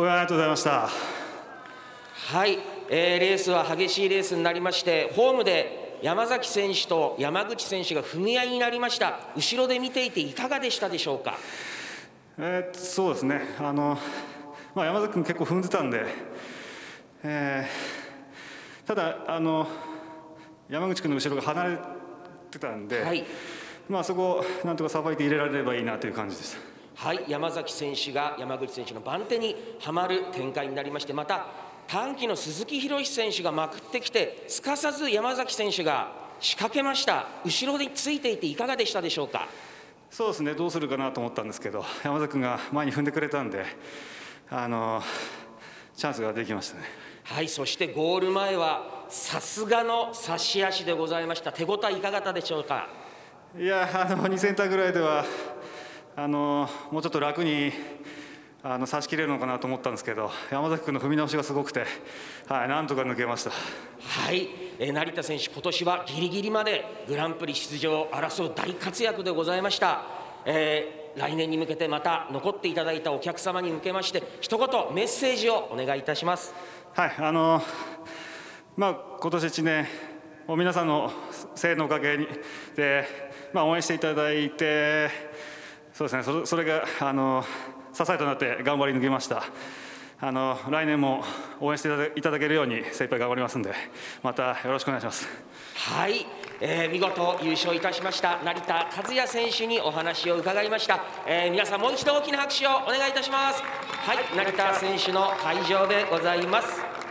ありがとうございました。はい、えー、レースは激しいレースになりましてホームで山崎選手と山口選手が踏み合いになりました。後ろで見ていていかがでしたでしょうか？えー、そうですね。あの、まあ、山崎君結構踏んでたんで、えー、ただあの山口君の後ろが離れてたんで、はい、まあそこをなんとかさばいて入れられればいいなという感じでした。はい山崎選手が山口選手の番手にはまる展開になりましてまた短期の鈴木宏選手がまくってきてすかさず山崎選手が仕掛けました。後ろについていていかがでしたでしょうか？そうですねどうするかなと思ったんですけど山崎君が前に踏んでくれたんであのチャンスができましたね。はいそしてゴール前はさすがの差し足でございました。手応えいかがだったでしょうか？いやあの2センターぐらいではあのもうちょっと楽にあの差し切れるのかなと思ったんですけど山崎君の踏み直しがすごくて、はい、なんとか抜けました。はい、え成田選手今年はギリギリまでグランプリ出場を争う大活躍でございました、えー、来年に向けてまた残っていただいたお客様に向けまして一言メッセージをお願いいたします。はいあのまあ今年1年皆さんの声援のおかげにで、まあ、応援していただいてそうですね。それそれがあの支えとなって頑張り抜けました。あの来年も応援していただけるように精一杯頑張りますんでまたよろしくお願いします。はい、えー、見事優勝いたしました成田和也選手にお話を伺いました、えー、皆さんもう一度大きな拍手をお願いいたします。はい。成田選手の会場でございます。